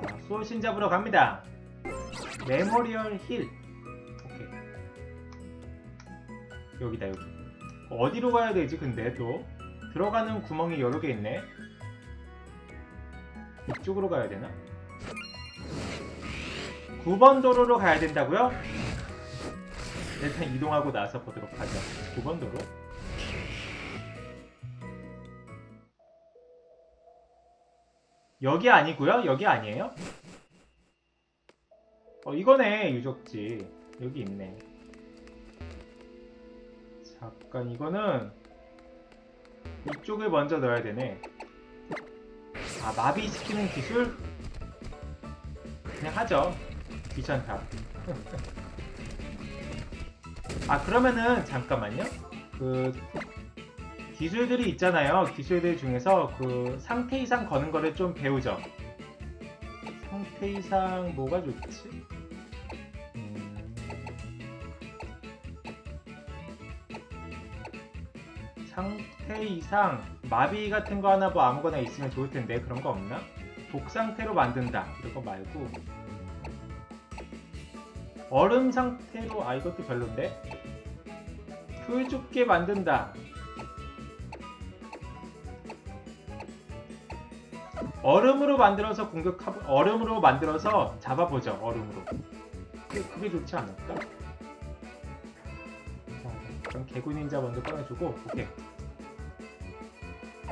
자, 수호신 잡으러 갑니다. 메모리얼 힐. 오케이. 여기다 여기. 어디로 가야 되지 근데 또 들어가는 구멍이 여러 개 있네. 이쪽으로 가야 되나? 9번 도로로 가야 된다고요? 일단 이동하고 나서 보도록 하죠. 9번 도로. 여기 아니고요? 여기 아니에요? 어 이거네 유적지 여기 있네 잠깐 이거는 이쪽을 먼저 넣어야 되네 아 마비시키는 기술? 그냥 하죠 귀찮다 아 그러면은 잠깐만요 그 기술들이 있잖아요. 기술들 중에서 그 상태 이상 거는 거를 좀 배우죠. 상태 이상 뭐가 좋지? 음... 상태 이상 마비 같은 거 하나 뭐 아무거나 있으면 좋을 텐데 그런 거 없나? 독 상태로 만든다. 이런 거 말고. 얼음 상태로 아 이것도 별론데? 풀 죽게 만든다 얼음으로 만들어서 공격하 얼음으로 만들어서 잡아보죠 얼음으로. 그게, 그게 좋지 않을까? 자, 그럼 개구 닌자 먼저 꺼내주고 오케이.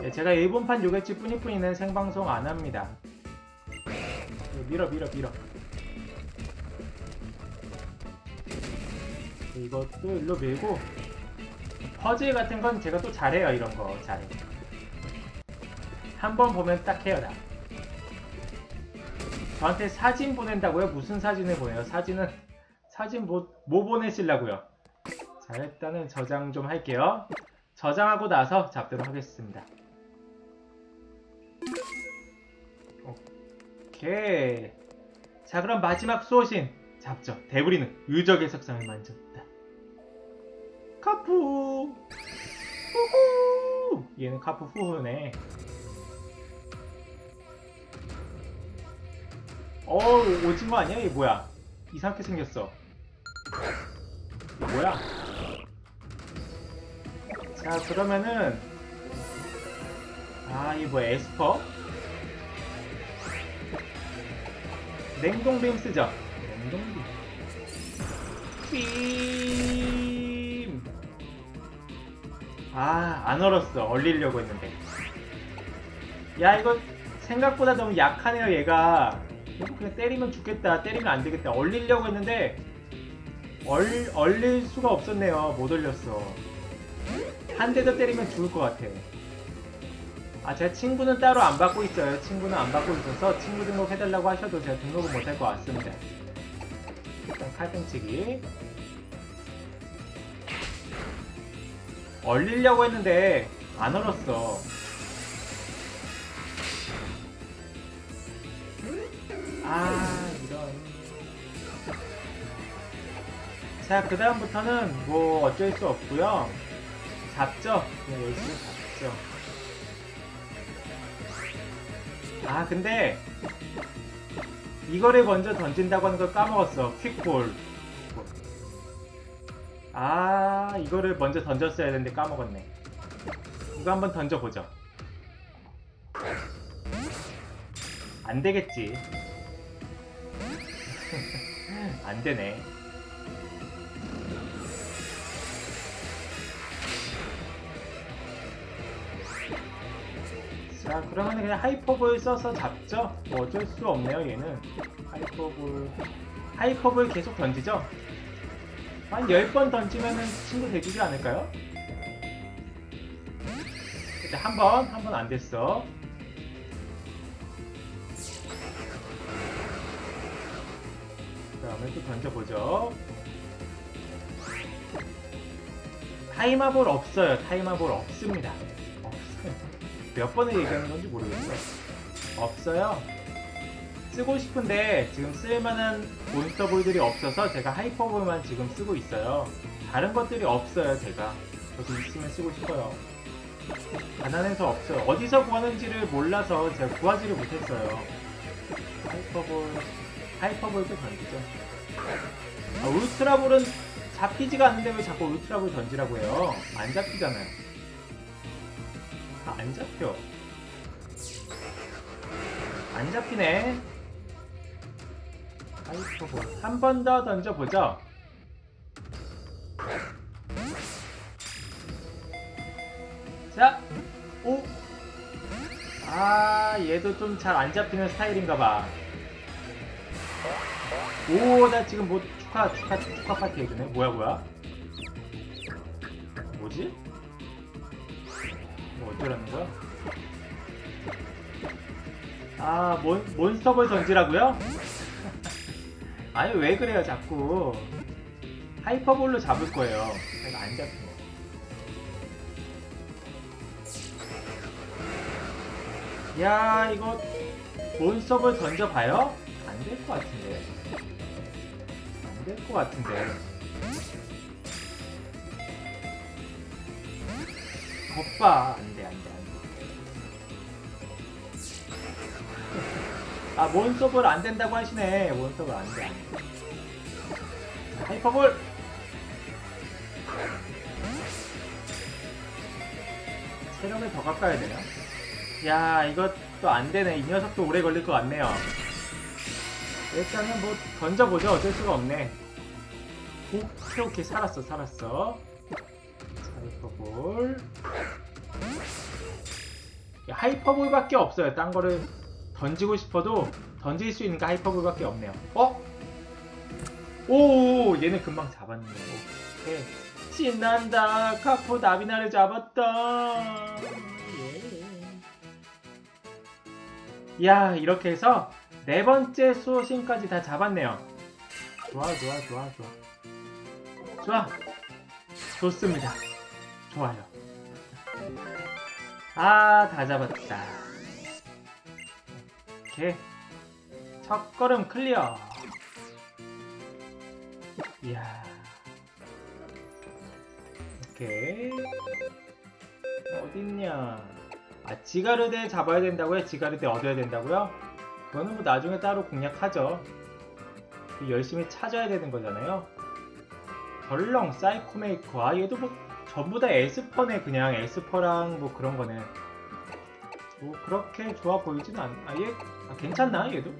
네, 제가 일본판 요겠지 뿐이뿐이는 생방송 안 합니다. 밀어 밀어 밀어. 네, 이것도 일로 밀고 퍼즐 같은 건 제가 또 잘해요 이런 거. 잘해 한 번 보면 딱나 저한테 사진 보낸다고요? 무슨 사진을 보내요? 사진은 사진 뭐, 뭐 보내시려고요? 자 일단은 저장 좀 할게요. 저장하고 나서 잡도록 하겠습니다. 오케이. 자 그럼 마지막 수호신 잡죠. 대부리는 유적의 석상을 만졌다. 카푸! 후후! 얘는 카푸 후후네 어 오징어 아니야? 이게 뭐야? 이상하게 생겼어. 뭐야? 자 그러면은 아 이거 뭐야 에스퍼? 냉동빔 쓰죠. 냉동빔. 빔. 아안 얼었어. 얼리려고 했는데. 야 이거 생각보다 너무 약하네요 얘가. 이거 그냥 때리면 죽겠다 때리면 안 되겠다. 얼리려고 했는데 얼, 얼릴 수가 없었네요. 못 얼렸어. 한 대 더 때리면 죽을 것 같아. 아 제가 친구는 따로 안 받고 있어요. 친구는 안 받고 있어서 친구 등록 해달라고 하셔도 제가 등록은 못 할 것 같습니다. 일단 칼등치기. 얼리려고 했는데 안 얼었어 자 그 다음부터는 뭐 어쩔 수 없고요. 잡죠? 그냥 열심히 잡죠. 아 근데 이거를 먼저 던진다고 하는 걸 까먹었어. 퀵볼. 아 이거를 먼저 던졌어야 되는데 까먹었네. 이거 한번 던져보죠. 안 되겠지. 안 되네. 자, 그러면 그냥 하이퍼볼 써서 잡죠? 뭐 어쩔 수 없네요, 얘는. 하이퍼볼. 하이퍼볼 계속 던지죠? 한 10번 던지면은 친구 되주지 않을까요? 일단 한 번, 한 번 안 됐어. 다음에 또 던져보죠. 타이마볼 없어요. 타이마볼 없습니다. 몇 번을 얘기하는 건지 모르겠어. 없어요. 쓰고 싶은데 지금 쓸만한 몬스터볼들이 없어서 제가 하이퍼볼만 지금 쓰고 있어요. 다른 것들이 없어요, 제가. 저도 있으면 쓰고 싶어요. 가난해서 없어요. 어디서 구하는지를 몰라서 제가 구하지를 못했어요. 하이퍼볼 하이퍼볼도 던지죠 아, 울트라볼은 잡히지가 않는데 왜 자꾸 울트라볼 던지라고 해요 안 잡히잖아요 아, 안 잡혀 안 잡히네 하이퍼볼 한 번 더 던져보죠 자, 오. 아, 얘도 좀 잘 안 잡히는 스타일인가봐. 오, 나 지금 뭐 축하, 축하, 축하 파티 해주네. 뭐야, 뭐야? 뭐지? 뭐 어쩌라는 거야? 아, 몬, 몬스터볼 던지라고요? 아니, 왜 그래요, 자꾸. 하이퍼볼로 잡을 거예요. 내가 안 잡히네. 야 이거 몬스터볼 던져봐요? 안 될 것 같은데 안 될 것 같은데 겉봐 안 돼 안 돼 안 돼. 아 몬스터볼 안 된다고 하시네. 몬스터볼 안 돼 안 돼. 하이퍼볼! 체력을 더 깎아야 되나? 야 이것도 안 되네. 이 녀석도 오래 걸릴 것 같네요. 일단은 뭐 던져보죠. 어쩔 수가 없네. 오케이 오케이 살았어 살았어 하이퍼볼. 야, 하이퍼볼밖에 없어요. 딴 거를 던지고 싶어도 던질 수 있는 게 하이퍼볼밖에 없네요. 어? 오 얘는 금방 잡았네. 오케이. 신난다. 카포 나비나를 잡았다 예. 야 이렇게 해서 네 번째 수호신까지 다 잡았네요. 좋아 좋아 좋아 좋아. 좋아. 좋습니다 좋아요. 아 다 잡았다. 오케이. 첫 걸음 clear. 이야. 오케이. 어딨냐? 아 지가르데 잡아야 된다고요? 지가르데 얻어야 된다고요? 그거는 뭐 나중에 따로 공략하죠. 그 열심히 찾아야 되는 거잖아요. 덜렁 사이코메이커. 아 얘도 뭐 전부 다 에스퍼네 그냥 에스퍼랑 뭐 그런 거는 뭐 그렇게 좋아 보이진 않.. 아 얘.. 아 괜찮나 얘도?